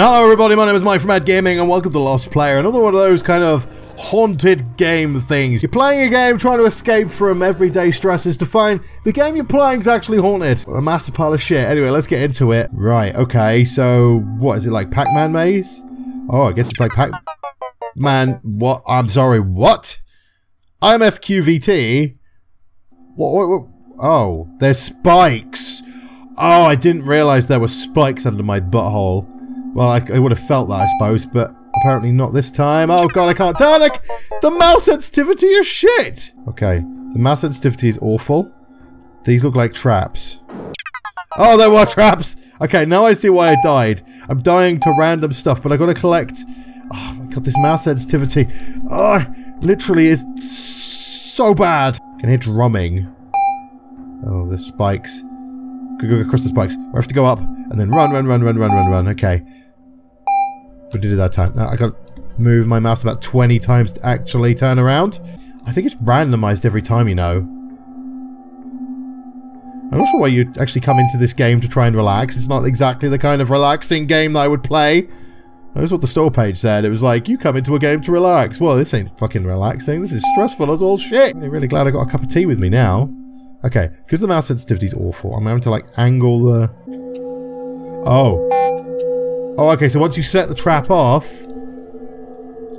Hello everybody, my name is Mike from MAD Gaming and welcome to Lost Player, another one of those kind of haunted game things. You're playing a game trying to escape from everyday stresses to find the game you're playing is actually haunted. A massive pile of shit. Anyway, let's get into it. Right, okay, so what is it like Pac-Man maze? Oh, I guess it's like Pac- Man, what? I'm sorry, what? IMFQVT? What, what, what? Oh, there's spikes. Oh, I didn't realize there were spikes under my butthole. Well, I, I would have felt that, I suppose, but apparently not this time. Oh god, I can't turn it! The mouse sensitivity is shit! Okay, the mouse sensitivity is awful. These look like traps. Oh, there were traps! Okay, now I see why I died. I'm dying to random stuff, but i got to collect... Oh my god, this mouse sensitivity. Oh, literally is so bad. I can hear drumming. Oh, the spikes. Go, go across the spikes. We have to go up and then run, run, run, run, run, run, run. Okay. What did that time? I got to move my mouse about 20 times to actually turn around. I think it's randomized every time, you know. I'm not sure why you actually come into this game to try and relax. It's not exactly the kind of relaxing game that I would play. That's what the store page said. It was like, you come into a game to relax. Well, this ain't fucking relaxing. This is stressful as all shit. I'm really glad I got a cup of tea with me now. Okay, because the mouse sensitivity is awful, I'm having to like angle the... Oh. Oh, okay, so once you set the trap off,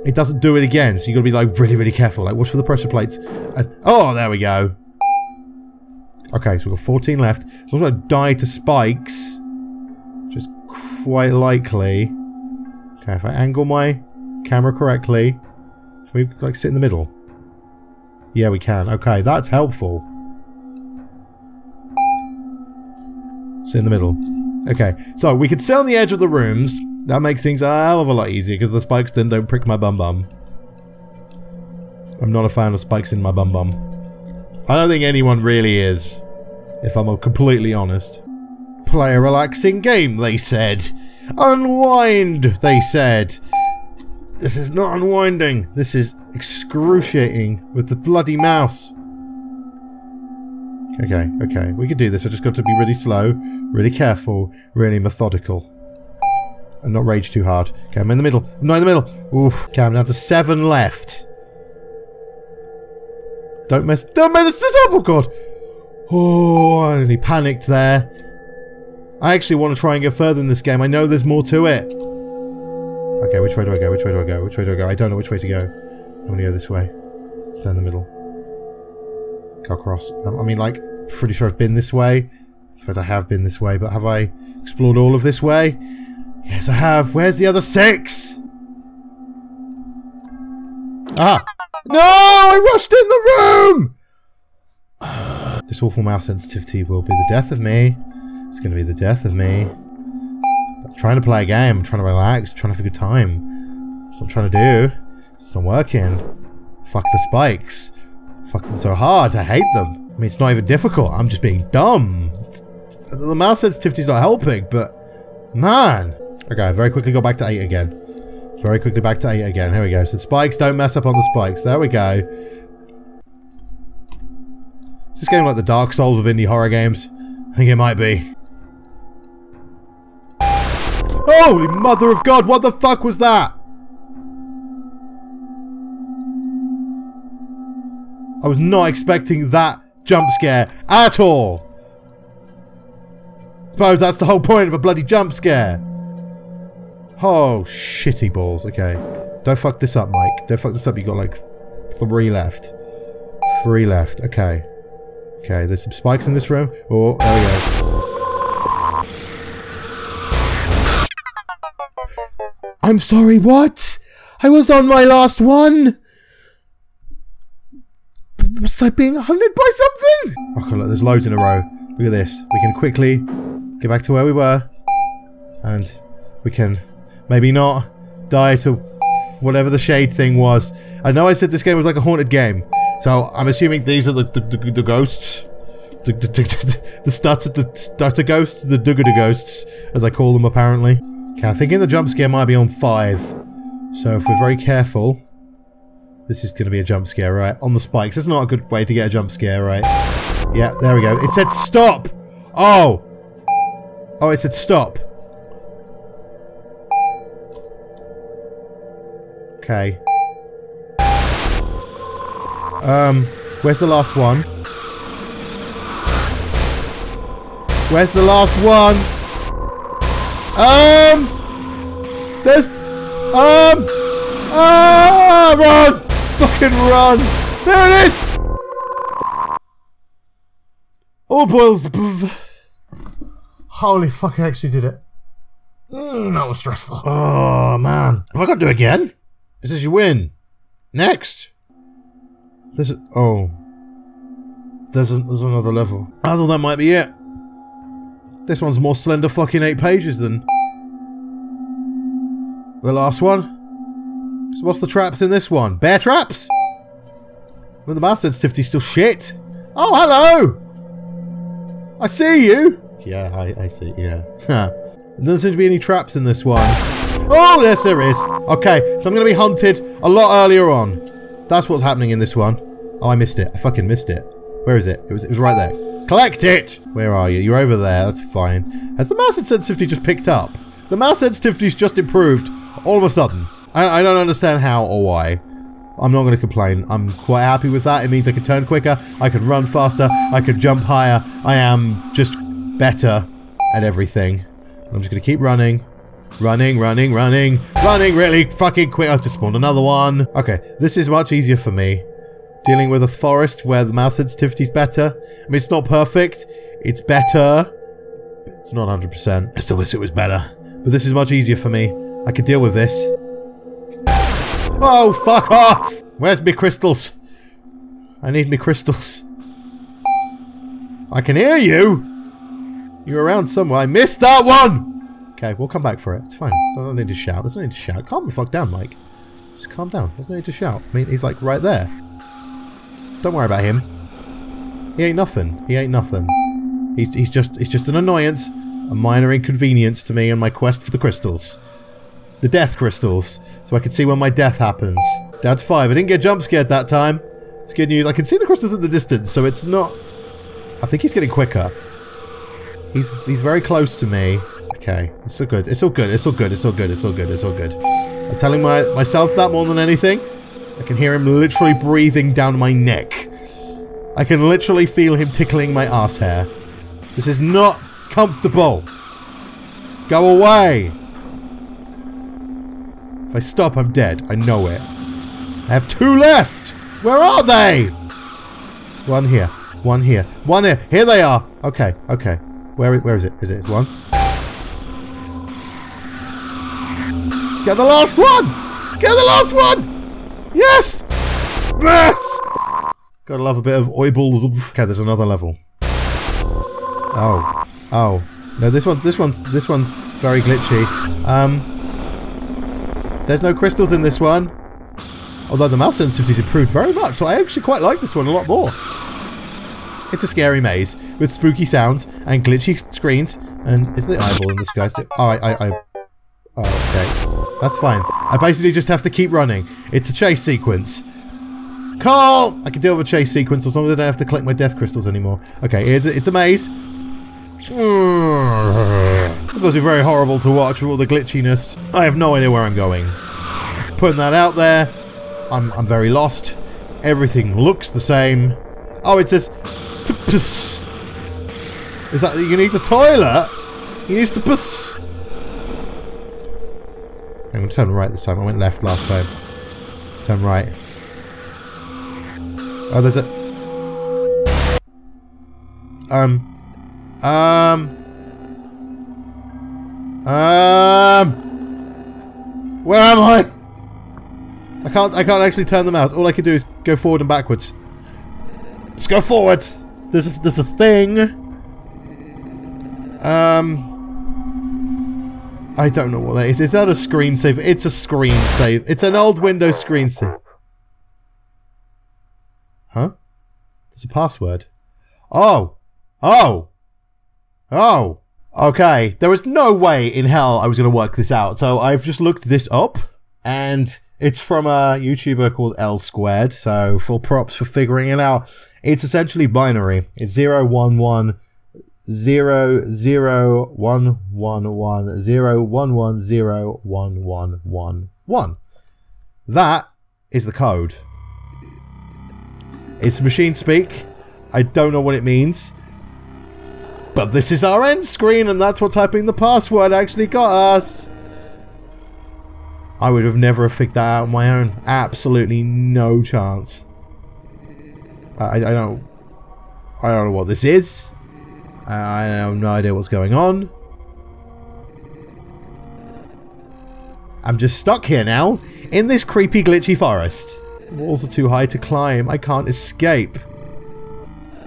it doesn't do it again, so you gotta be like really, really careful. Like, watch for the pressure plates. And, oh, there we go. Okay, so we've got 14 left. So I'm gonna die to spikes, which is quite likely. Okay, if I angle my camera correctly, can we like sit in the middle? Yeah, we can. Okay, that's helpful. Sit in the middle. Okay, so we could sit on the edge of the rooms. That makes things a hell of a lot easier because the spikes then don't prick my bum bum. I'm not a fan of spikes in my bum bum. I don't think anyone really is, if I'm completely honest. Play a relaxing game, they said. Unwind, they said. This is not unwinding. This is excruciating with the bloody mouse. Okay, okay. We can do this. I just got to be really slow, really careful, really methodical. And not rage too hard. Okay, I'm in the middle. I'm not in the middle. Oof. Okay, I'm down to seven left. Don't mess- Don't mess this up! Oh, God! Oh, I nearly panicked there. I actually want to try and get further in this game. I know there's more to it. Okay, which way do I go? Which way do I go? Which way do I go? I don't know which way to go. I'm gonna go this way. It's down the middle. Go across. Um, I mean, like, pretty sure I've been this way. In fact, I have been this way, but have I explored all of this way? Yes, I have. Where's the other six? Ah! No! I rushed in the room! this awful mouse sensitivity will be the death of me. It's going to be the death of me. I'm trying to play a game. I'm trying to relax. I'm trying to have a good time. That's what I'm trying to do. It's not working. Fuck the spikes. Fuck them so hard. I hate them. I mean, it's not even difficult. I'm just being dumb. It's, the mouse sensitivity's not helping, but... Man! Okay, I very quickly go back to 8 again. Very quickly back to 8 again. Here we go. So spikes, don't mess up on the spikes. There we go. Is this game like the Dark Souls of indie horror games? I think it might be. Holy mother of God, what the fuck was that? I was not expecting that jump scare at all. Suppose that's the whole point of a bloody jump scare. Oh, shitty balls. Okay. Don't fuck this up, Mike. Don't fuck this up. You got like three left. Three left. Okay. Okay, there's some spikes in this room. Oh, there we go. I'm sorry, what? I was on my last one! Was I being hunted by something? Oh, okay, look, there's loads in a row. Look at this. We can quickly get back to where we were. And we can maybe not die to whatever the shade thing was. I know I said this game was like a haunted game. So I'm assuming these are the, the, the, the ghosts. The, the, the stutter, the stutter ghosts, the dugger ghosts, as I call them apparently. Okay, I'm thinking the jump scare might be on five. So if we're very careful, this is going to be a jump scare, right? On the spikes. That's not a good way to get a jump scare, right? Yeah, there we go. It said stop! Oh! Oh, it said stop. Okay. Um, where's the last one? Where's the last one? Um, there's, um, ah, run! Fucking run! There it is! All boils. Holy fuck, I actually did it. Mm, that was stressful. Oh, man. Have I got to do it again? It says you win. Next. There's a, oh. There's, a, there's another level. I thought that might be it. This one's more slender fucking eight pages than the last one. So what's the traps in this one? Bear traps? Well, the mouse sensitivity still shit. Oh, hello! I see you! Yeah, I, I see, yeah. there doesn't seem to be any traps in this one. Oh, yes there is. Okay, so I'm going to be hunted a lot earlier on. That's what's happening in this one. Oh, I missed it. I fucking missed it. Where is it? It was, it was right there. Collect it! Where are you? You're over there. That's fine. Has the mouse sensitivity just picked up? The mouse sensitivity's just improved all of a sudden. I, I don't understand how or why. I'm not going to complain. I'm quite happy with that. It means I can turn quicker, I can run faster, I can jump higher. I am just better at everything. I'm just going to keep running. Running, running, running, running really fucking quick. I've just spawned another one. Okay, this is much easier for me. Dealing with a forest where the mouse sensitivity is better. I mean, it's not perfect. It's better. It's not 100%. I still wish it was better. But this is much easier for me. I can deal with this. Oh, fuck off! Where's me crystals? I need me crystals. I can hear you! You're around somewhere. I missed that one! Okay, we'll come back for it. It's fine. I don't need to shout. There's no need to shout. Calm the fuck down, Mike. Just calm down. There's no need to shout. I mean, he's like right there. Don't worry about him. He ain't nothing. He ain't nothing. He's, he's just he's just an annoyance, a minor inconvenience to me in my quest for the crystals the death crystals, so I can see when my death happens. Down to five. I didn't get jump scared that time. It's good news. I can see the crystals at the distance, so it's not... I think he's getting quicker. He's he's very close to me. Okay, it's all good. It's all good. It's all good. It's all good. It's all good. It's all good. I'm telling my myself that more than anything. I can hear him literally breathing down my neck. I can literally feel him tickling my ass hair. This is not comfortable. Go away. If I stop, I'm dead. I know it. I have two left! Where are they? One here. One here. One here. Here they are. Okay, okay. Where, where is it? Is it one? Get the last one! Get the last one! Yes! Yes! Gotta love a bit of oibles. Okay, there's another level. Oh. Oh. No, this one, this one's, this one's very glitchy. Um, there's no crystals in this one. Although the mouse sensitivity's improved very much, so I actually quite like this one a lot more. It's a scary maze with spooky sounds and glitchy screens. And is the eyeball in the sky still? Oh, I, I, I oh, okay. That's fine. I basically just have to keep running. It's a chase sequence. Carl! I can deal with a chase sequence as long as I don't have to collect my death crystals anymore. Okay, it's a, it's a maze. This must be very horrible to watch with all the glitchiness. I have no idea where I'm going. Putting that out there, I'm, I'm very lost. Everything looks the same. Oh, it says to. Is that you need the toilet? He needs to piss. I'm going to turn right this time. I went left last time. Let's turn right. Oh, there's a... Um... Um... Um, where am I? I can't. I can't actually turn the mouse. All I can do is go forward and backwards. Let's go forward. There's a, there's a thing. Um, I don't know what that is. Is that a screensaver? It's a screensaver. It's an old Windows screensaver. Huh? There's a password. Oh. Oh. Oh. Okay, there was no way in hell I was going to work this out. So I've just looked this up, and it's from a YouTuber called L Squared. So full props for figuring it out. It's essentially binary. It's zero one one zero zero one one one zero one one zero one one one one. That is the code. It's machine speak. I don't know what it means. But this is our end screen, and that's what typing the password actually got us. I would have never figured that out on my own. Absolutely no chance. I, I don't... I don't know what this is. I have no idea what's going on. I'm just stuck here now, in this creepy glitchy forest. Walls are too high to climb. I can't escape.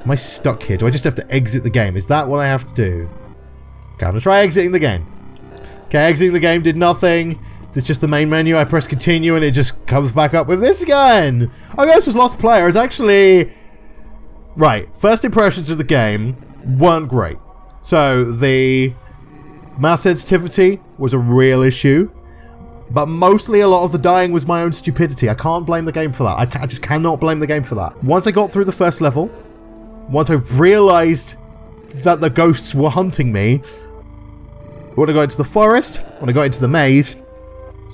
Am I stuck here? Do I just have to exit the game? Is that what I have to do? Okay, I'm gonna try exiting the game. Okay, exiting the game did nothing. It's just the main menu. I press continue and it just comes back up with this again. I guess this Lost Player is actually... Right, first impressions of the game weren't great. So, the mouse sensitivity was a real issue. But mostly a lot of the dying was my own stupidity. I can't blame the game for that. I, I just cannot blame the game for that. Once I got through the first level, once I've realised that the ghosts were hunting me, when I got into the forest, when I got into the maze,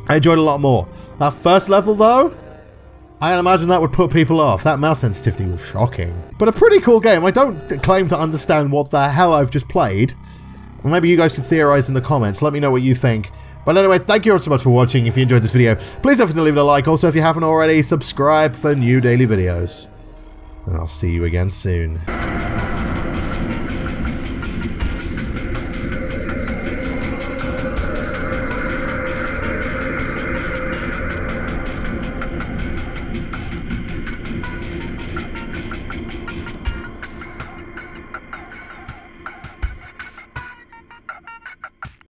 I enjoyed a lot more. That first level though, I imagine that would put people off. That mouse sensitivity was shocking. But a pretty cool game. I don't claim to understand what the hell I've just played. maybe you guys can theorize in the comments. Let me know what you think. But anyway, thank you all so much for watching. If you enjoyed this video, please don't forget to leave it a like. Also, if you haven't already, subscribe for new daily videos. And I'll see you again soon.